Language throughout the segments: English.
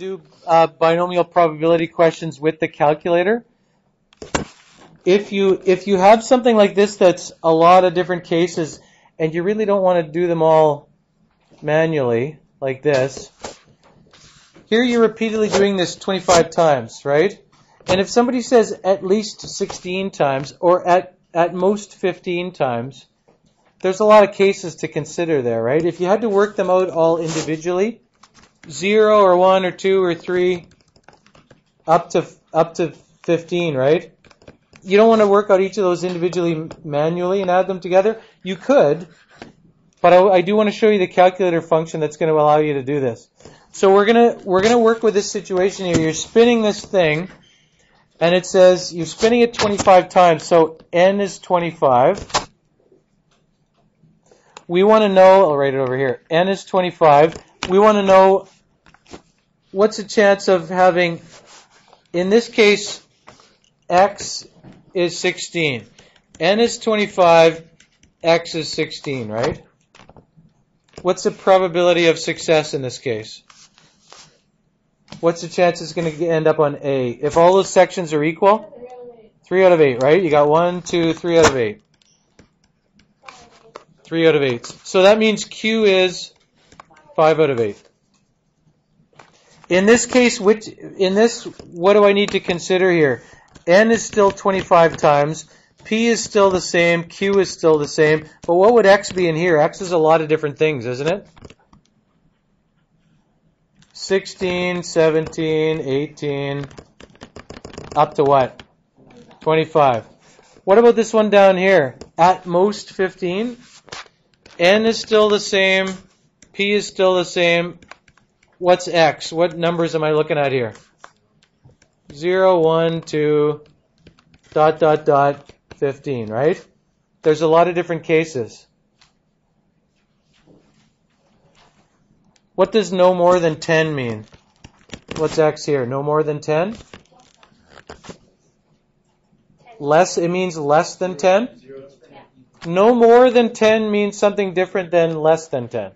do uh, binomial probability questions with the calculator. If you if you have something like this that's a lot of different cases and you really don't want to do them all manually like this, here you're repeatedly doing this 25 times, right? And if somebody says at least 16 times or at at most 15 times, there's a lot of cases to consider there, right? If you had to work them out all individually, zero or one or two or three, up to up to 15, right? You don't want to work out each of those individually manually and add them together. You could, but I, I do want to show you the calculator function that's going to allow you to do this. So we're gonna we're gonna work with this situation here. You're spinning this thing, and it says you're spinning it 25 times. So n is 25 we want to know, I'll write it over here, n is 25. We want to know what's the chance of having, in this case, x is 16. n is 25, x is 16, right? What's the probability of success in this case? What's the chance it's going to end up on A? If all those sections are equal? 3 out of 8, right? You got 1, 2, 3 out of 8. 3 out of 8. So that means Q is 5 out of 8. In this case, which in this, what do I need to consider here? N is still 25 times. P is still the same. Q is still the same. But what would X be in here? X is a lot of different things, isn't it? 16, 17, 18, up to what? 25. What about this one down here? At most 15? N is still the same. P is still the same. What's X? What numbers am I looking at here? 0, 1, 2, dot, dot, dot, 15, right? There's a lot of different cases. What does no more than 10 mean? What's X here? No more than 10? Less, it means less than 10? No more than 10 means something different than less than 10.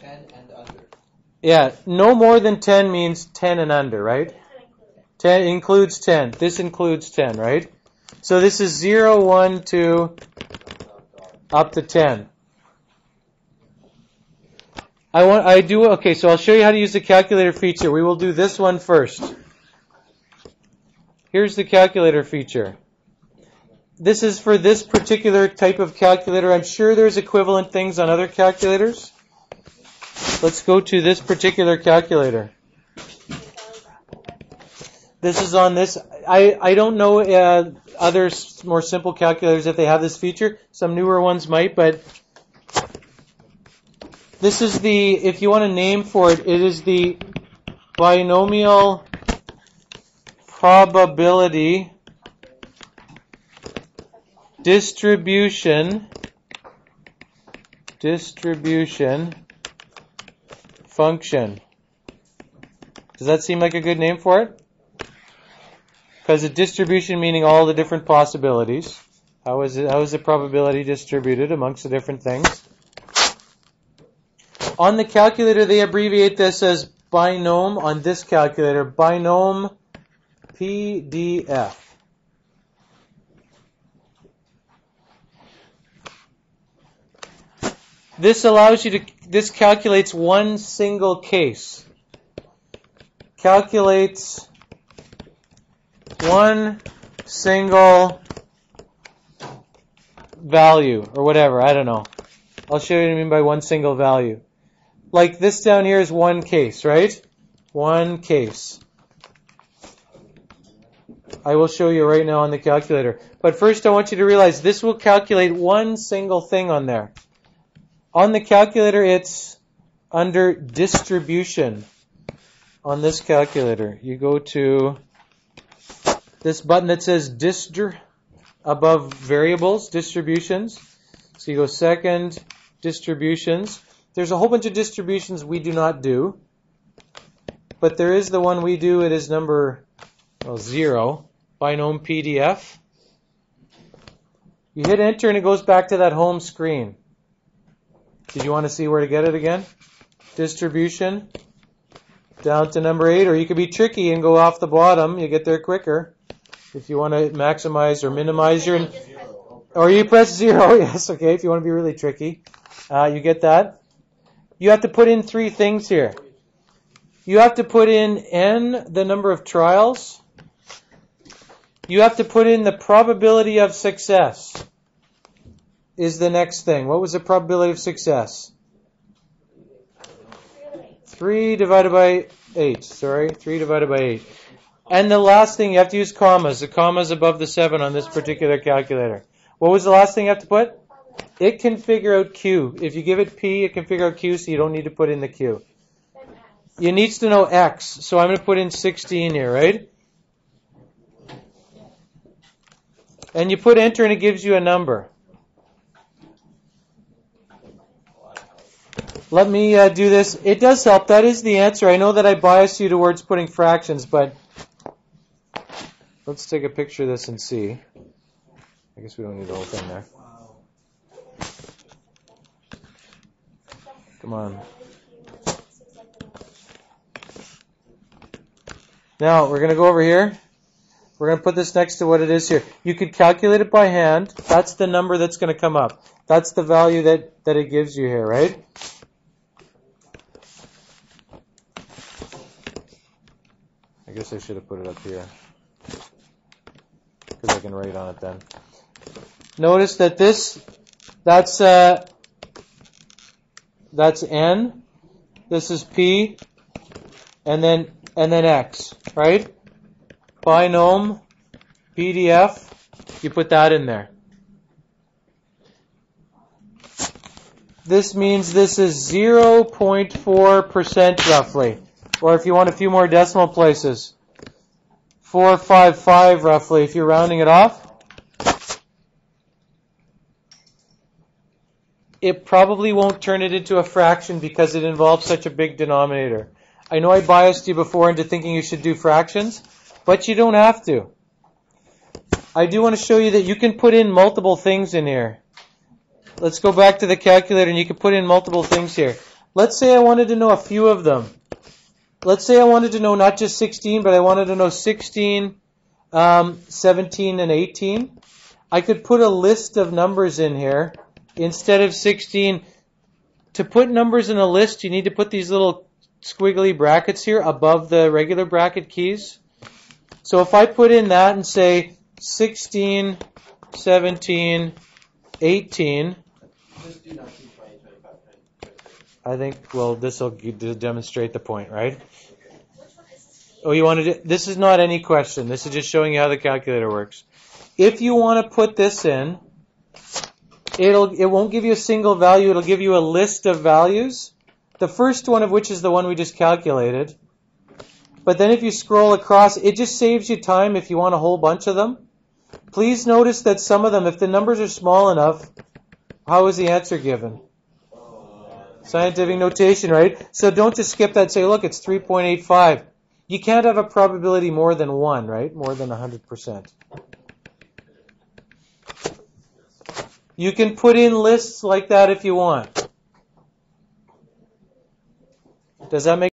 10 and under. Yeah, no more than 10 means 10 and under, right? 10 includes 10. This includes 10, right? So this is 0, 1, 2, up to 10. I want, I do, okay, so I'll show you how to use the calculator feature. We will do this one first. Here's the calculator feature this is for this particular type of calculator. I'm sure there's equivalent things on other calculators. Let's go to this particular calculator. This is on this. I, I don't know uh, other more simple calculators if they have this feature. Some newer ones might, but this is the, if you want a name for it, it is the binomial probability distribution distribution function. Does that seem like a good name for it? Because a distribution meaning all the different possibilities. How is it, how is the probability distributed amongst the different things? On the calculator, they abbreviate this as binom on this calculator, binom PDF. This allows you to, this calculates one single case. Calculates one single value or whatever. I don't know. I'll show you what I mean by one single value. Like this down here is one case, right? One case. I will show you right now on the calculator. But first I want you to realize this will calculate one single thing on there. On the calculator, it's under distribution. On this calculator, you go to this button that says distr above variables, distributions. So you go second, distributions. There's a whole bunch of distributions we do not do, but there is the one we do. It is number well, zero, binom PDF. You hit enter and it goes back to that home screen. Did you want to see where to get it again? distribution down to number 8, or you could be tricky and go off the bottom. You get there quicker if you want to maximize or minimize your. Or you press 0, yes, okay, if you want to be really tricky. Uh, you get that? You have to put in three things here. You have to put in n, the number of trials. You have to put in the probability of success is the next thing. What was the probability of success? 3 divided by 8. Sorry, 3 divided by 8. And the last thing, you have to use commas. The comma's above the 7 on this particular calculator. What was the last thing you have to put? It can figure out Q. If you give it P, it can figure out Q, so you don't need to put in the Q. It needs to know X, so I'm going to put in 16 here, right? And you put enter and it gives you a number. Let me uh, do this. It does help. That is the answer. I know that I bias you towards putting fractions, but let's take a picture of this and see. I guess we don't need the whole thing there. Come on. Now, we're going to go over here. We're going to put this next to what it is here. You could calculate it by hand. That's the number that's going to come up. That's the value that, that it gives you here, right? Guess I should have put it up here. Because I can write on it then. Notice that this, that's, uh, that's n. This is p. And then, and then x, right? binom PDF, you put that in there. This means this is 0.4% roughly. Or if you want a few more decimal places, 455 roughly if you're rounding it off. It probably won't turn it into a fraction because it involves such a big denominator. I know I biased you before into thinking you should do fractions. But you don't have to. I do want to show you that you can put in multiple things in here. Let's go back to the calculator and you can put in multiple things here. Let's say I wanted to know a few of them. Let's say I wanted to know not just 16, but I wanted to know 16, um, 17, and 18. I could put a list of numbers in here instead of 16. To put numbers in a list, you need to put these little squiggly brackets here above the regular bracket keys. So if I put in that and say 16, 17, 18, I think, well, this will demonstrate the point, right? Oh, you wanted to, this is not any question. This is just showing you how the calculator works. If you want to put this in, it'll, it won't give you a single value. It'll give you a list of values. The first one of which is the one we just calculated. But then if you scroll across, it just saves you time if you want a whole bunch of them. Please notice that some of them, if the numbers are small enough, how is the answer given? Scientific notation, right? So don't just skip that and say, look, it's 3.85. You can't have a probability more than 1, right? More than 100%. You can put in lists like that if you want. Does that make